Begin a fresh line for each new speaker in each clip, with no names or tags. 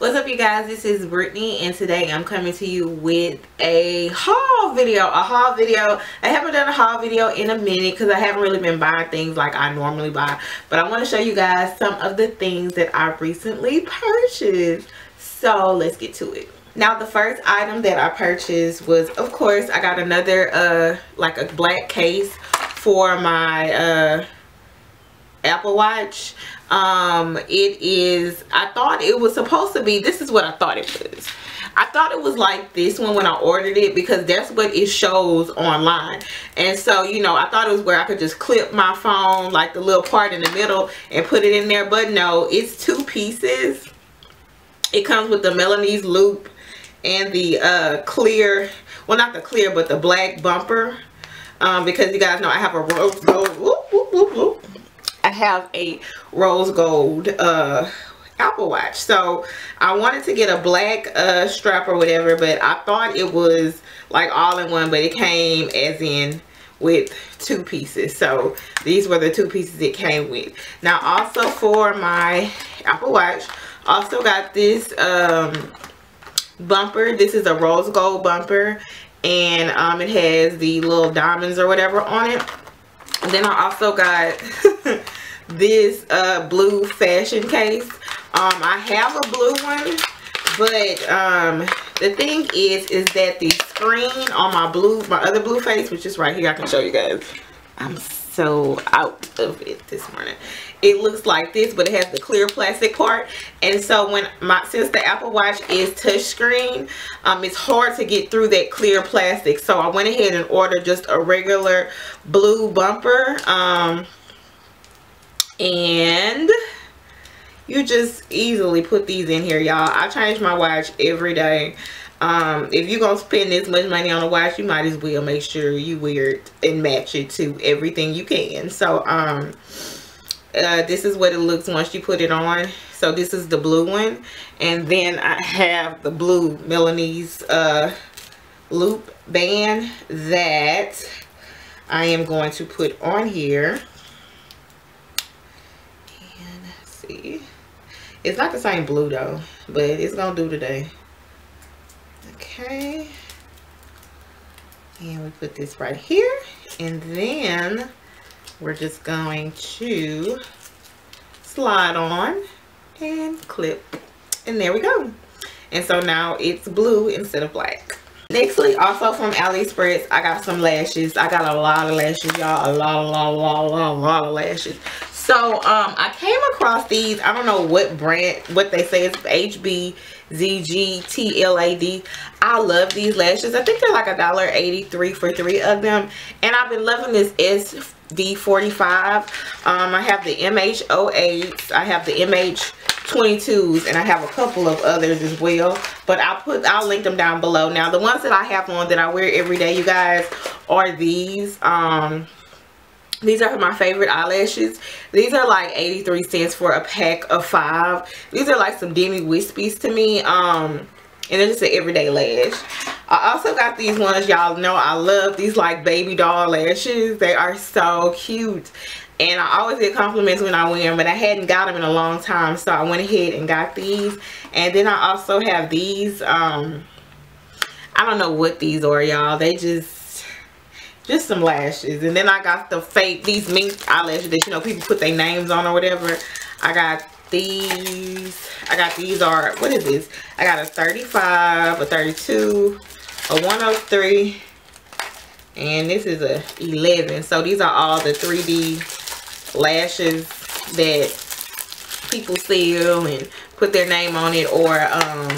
What's up you guys? This is Brittany and today I'm coming to you with a haul video. A haul video. I haven't done a haul video in a minute because I haven't really been buying things like I normally buy. But I want to show you guys some of the things that I recently purchased. So let's get to it. Now the first item that I purchased was of course I got another uh like a black case for my uh Apple Watch um it is i thought it was supposed to be this is what i thought it was. I thought it was like this one when i ordered it because that's what it shows online. And so you know i thought it was where i could just clip my phone like the little part in the middle and put it in there. But no it's two pieces. It comes with the Milanese loop and the uh clear well not the clear but the black bumper. Um because you guys know i have a rose I have a rose gold uh, Apple Watch. So I wanted to get a black uh, strap or whatever, but I thought it was like all in one, but it came as in with two pieces. So these were the two pieces it came with. Now also for my Apple Watch, also got this um, bumper. This is a rose gold bumper and um, it has the little diamonds or whatever on it. And then I also got this uh, blue fashion case. Um, I have a blue one, but um, the thing is, is that the screen on my blue, my other blue face, which is right here, I can show you guys. I'm so out of it this morning. It looks like this, but it has the clear plastic part. And so when my, since the Apple Watch is touchscreen, um, it's hard to get through that clear plastic. So I went ahead and ordered just a regular blue bumper. Um, and you just easily put these in here y'all. I change my watch every day. Um, if you're gonna spend this much money on a watch you might as well make sure you wear it and match it to everything you can. So um uh, this is what it looks once you put it on. So this is the blue one. And then i have the blue milanese uh loop band that i am going to put on here see. It's not the same blue though, but it's gonna do today. Okay. And we put this right here. And then we're just going to slide on and clip. And there we go. And so now it's blue instead of black. Nextly, also from AliExpress, I got some lashes. I got a lot of lashes, y'all. A lot, a lot, a lot, a lot, a lot of lashes. So um, I came across these. I don't know what brand, what they say is HBZGTLAD. I love these lashes. I think they're like a dollar eighty-three for three of them. And I've been loving this SD45. Um, I have the MH08s. I have the MH22s. And I have a couple of others as well. But I'll put, I'll link them down below. Now, the ones that I have on that I wear every day, you guys, are these. Um, these are my favorite eyelashes. These are like 83 cents for a pack of five. These are like some Demi Wispies to me. Um, and they're just an everyday lash. I also got these ones. Y'all know I love these like baby doll lashes. They are so cute. And I always get compliments when I wear them. But I hadn't got them in a long time. So I went ahead and got these. And then I also have these. Um, I don't know what these are, y'all. They just just some lashes. And then i got the fake these mink eyelashes that you know people put their names on or whatever. I got these. I got these are what is this? I got a 35 a 32 a 103 and this is a 11 so these are all the 3d lashes that people sell and put their name on it or um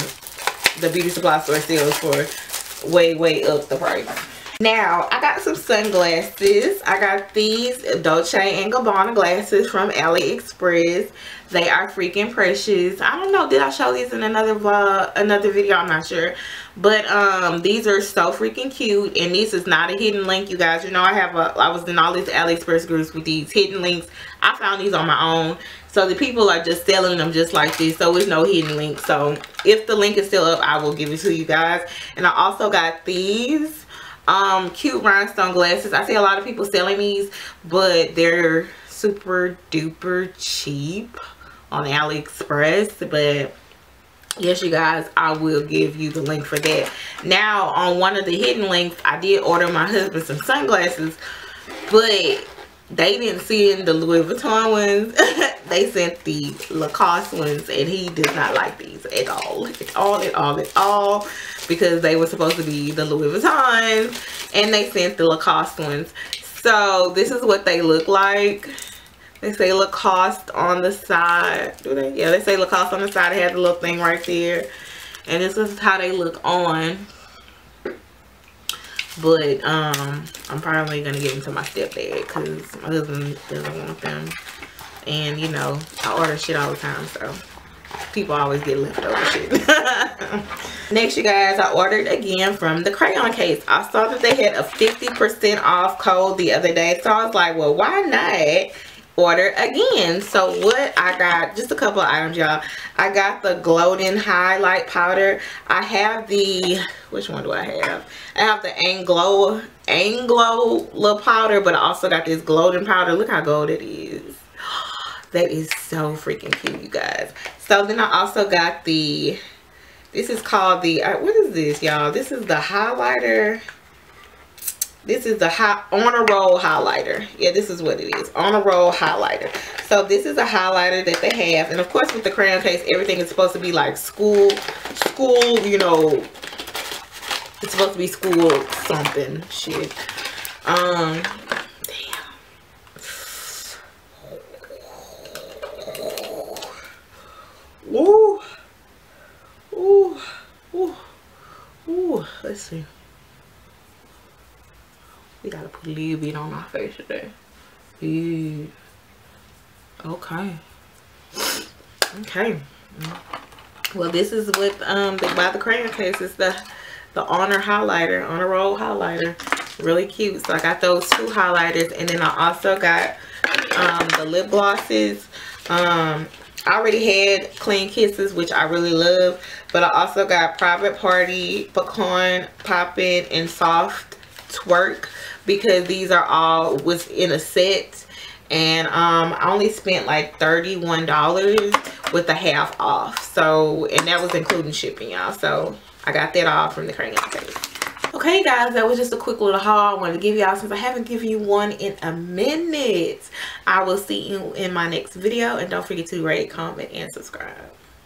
the beauty supply store sells for way way up the price now, I got some sunglasses. I got these Dolce & Gabbana glasses from AliExpress. They are freaking precious. I don't know, did I show these in another vlog, another video? I'm not sure. But um, these are so freaking cute. And this is not a hidden link, you guys. You know, I have a, I was in all these AliExpress groups with these hidden links. I found these on my own. So the people are just selling them just like this. So it's no hidden link. So if the link is still up, I will give it to you guys. And I also got these um cute rhinestone glasses. I see a lot of people selling these but they're super duper cheap on aliexpress but yes you guys i will give you the link for that. Now on one of the hidden links i did order my husband some sunglasses but they didn't send the louis vuitton ones. They sent the lacoste ones and he does not like these at all. At all at all at all because they were supposed to be the louis vuittons and they sent the lacoste ones so this is what they look like they say Lacoste on the side. Do they? Yeah, they say Lacoste on the side. They have the little thing right there. And this is how they look on. But um, I'm probably going to give them to my stepdad because my husband doesn't want them. And, you know, I order shit all the time, so people always get leftover shit. Next, you guys, I ordered again from the crayon case. I saw that they had a 50% off code the other day. So I was like, well, why not? order again so what i got just a couple of items y'all i got the Glowden highlight powder i have the which one do i have i have the anglo anglo little powder but i also got this Glowden powder look how gold it is that is so freaking cute you guys. So then i also got the this is called the uh, what is this y'all? This is the highlighter. This is the high, honor roll highlighter. Yeah this is what it is honor roll highlighter. So this is a highlighter that they have. And of course with the crayon case everything is supposed to be like school school you know it's supposed to be school something shit. Um damn Ooh. Ooh. Ooh. Ooh. Let's see. We gotta put a little bit on our face today. Ew. Okay. Okay. Well, this is with um they buy the crayon case. It's the the honor highlighter, honor roll highlighter. Really cute. So I got those two highlighters, and then I also got um the lip glosses. Um, I already had Clean Kisses, which I really love. But I also got Private Party, Pecan, Poppin', and Soft Twerk because these are all was in a set and um i only spent like 31 dollars with a half off so and that was including shipping y'all so i got that all from the case okay guys that was just a quick little haul i wanted to give y'all. Since i haven't given you one in a minute i will see you in my next video. And don't forget to rate comment and subscribe